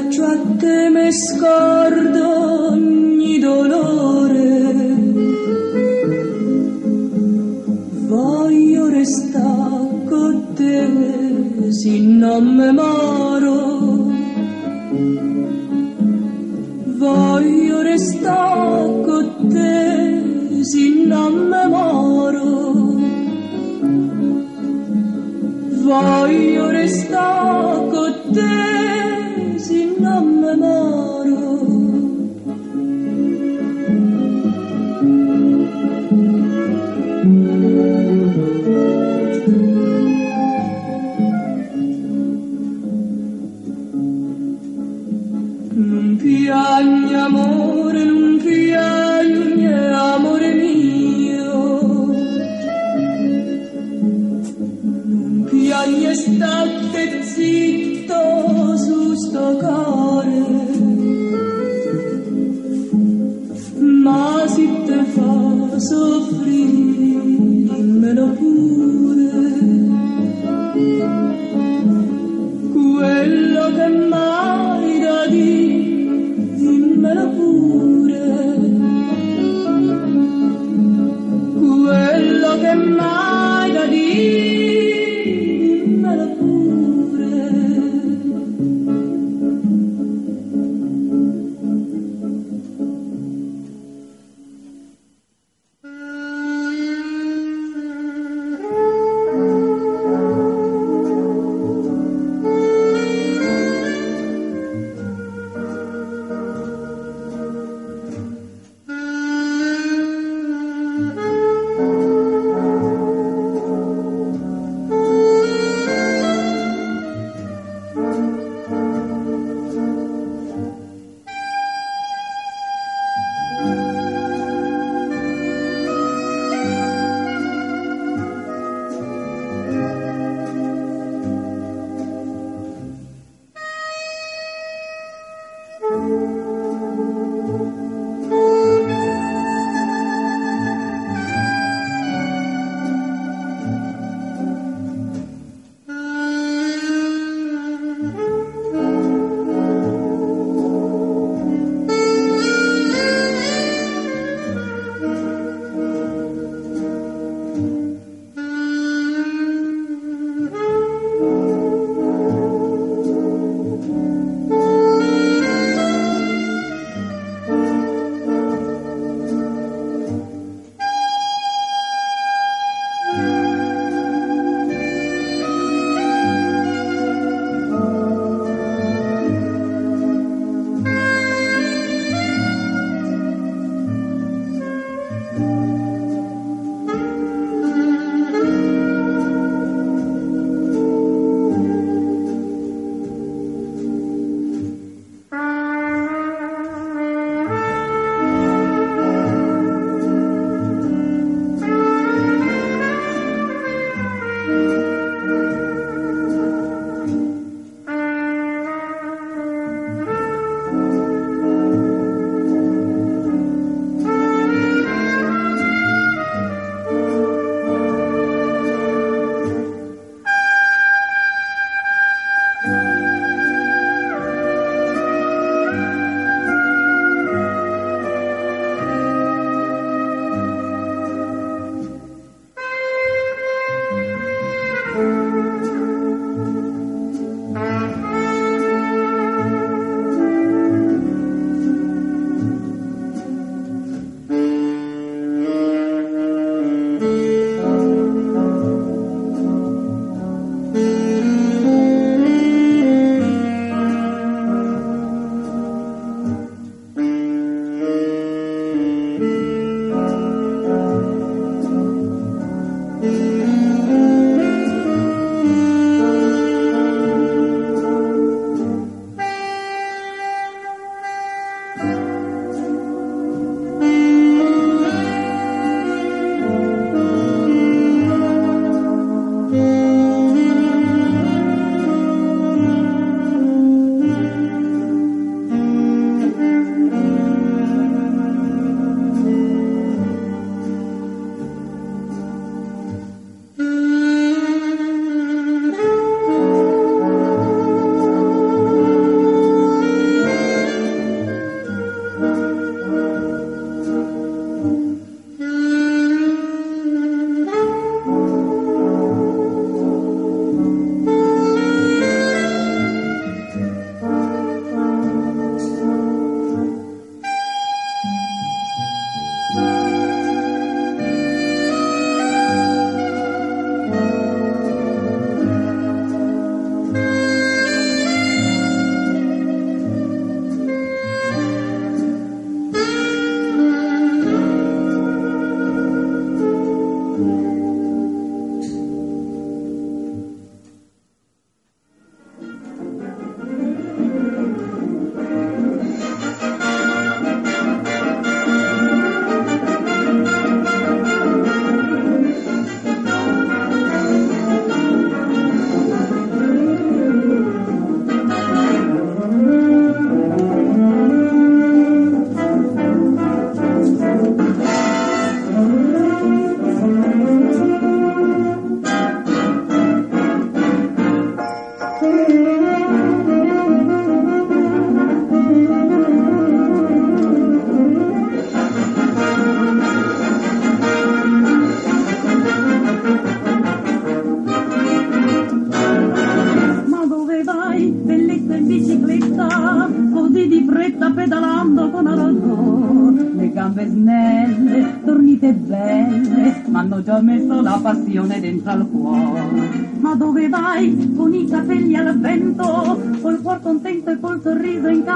abbraccio a te mi scordo ogni dolore. Voglio restare con te, se non mi moro. Voglio restare. Non piagne amore, non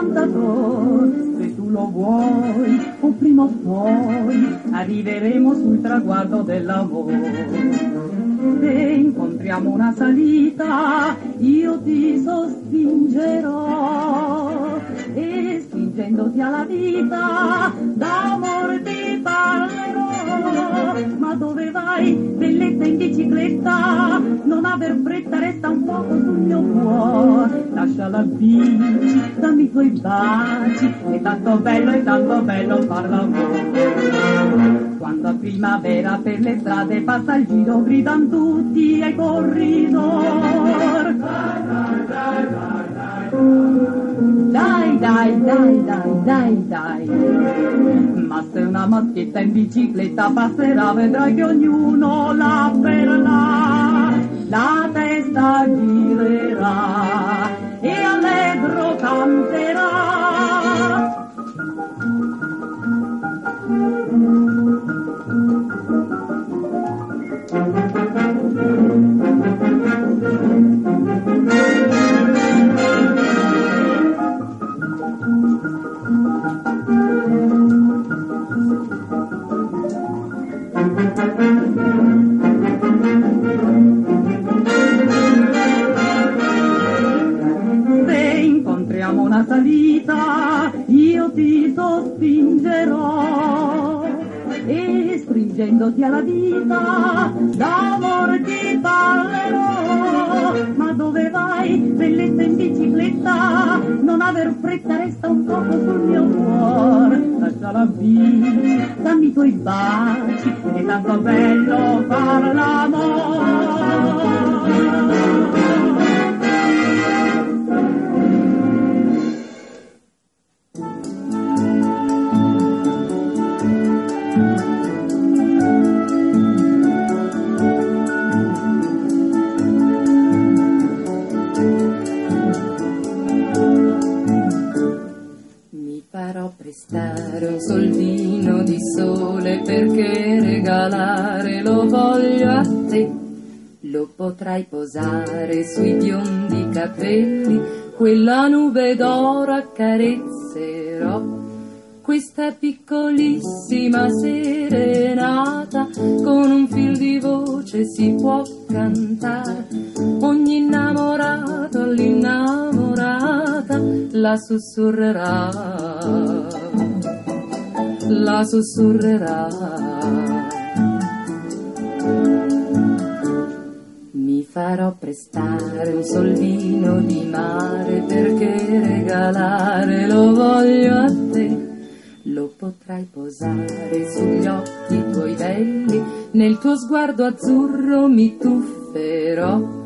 incantatore? Se tu lo vuoi, o prima o poi, arriveremo sul traguardo dell'amore. Se incontriamo una salita, io ti sospingerò e spingendoti alla vita, d'amore. Ma dove vai, bellezza in bicicletta? Non aver fretta, resta un poco sul mio cuore. Lascia la bici, dammi i tuoi baci, è tanto bello, è tanto bello far l'amore. Quando a primavera per le strade passa il giro, gridan tutti ai corridor. Dai, dai, dai, dai, dai, dai. Ma se una maschietta in bicicletta passerà, vedrai che ognuno la fermerà. La testa girerà e allegro stringendoti alla vita, d'amore ti parlerò. Ma dove vai, bellezza in bicicletta? Non aver fretta, resta un poco sul mio cuore. Lascia la bici, dammi i tuoi baci, è tanto bello far l'amore. Farò prestare un soldino di sole perché regalare lo voglio a te. Lo potrai posare sui biondi capelli, quella nube d'oro accarezzerò. Questa piccolissima serenata con un fil di voce si può cantare. Ogni innamorato all'innamorata la sussurrerà, la sussurrerà. Mi farò prestare un soldino di mare perché regalare lo voglio a te. Lo potrai posare sugli occhi tuoi belli, nel tuo sguardo azzurro mi tufferò.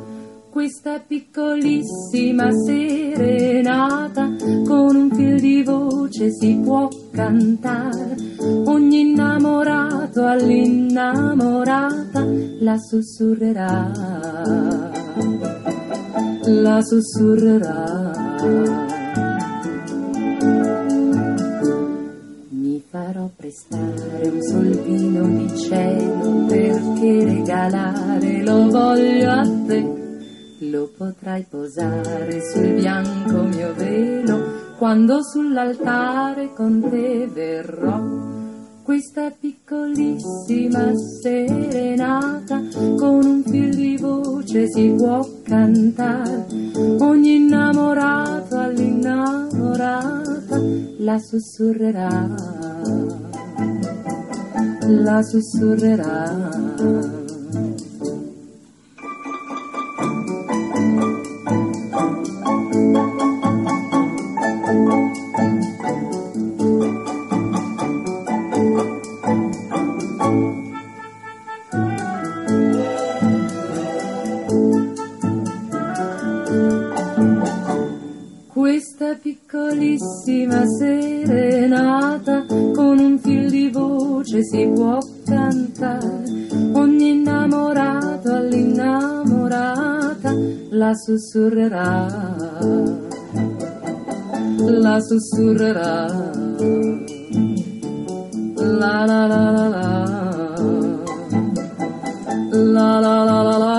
Questa piccolissima serenata con un fil di voce si può cantare. Ogni innamorato all'innamorata la sussurrerà, la sussurrerà. Farò prestare un soldino di cielo perché regalare lo voglio a te. Lo potrai posare sul bianco mio velo quando sull'altare con te verrò. Questa piccolissima serenata con un fil di voce si può cantare. Ogni innamorato all'innamorata la sussurrerà, la sussurrerà. La sussurrerà, la sussurrerà. La la la la la. la la la la la.